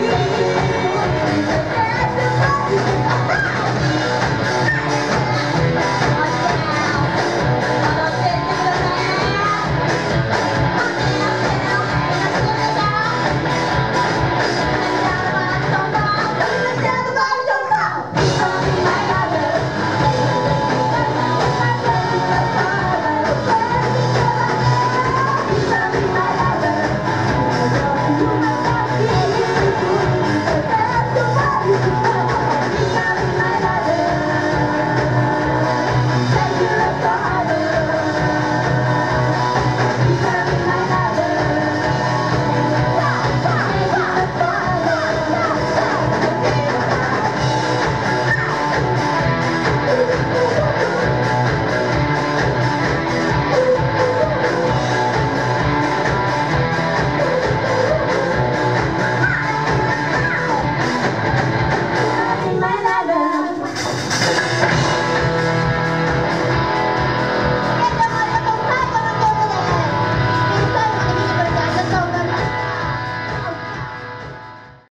Yeah.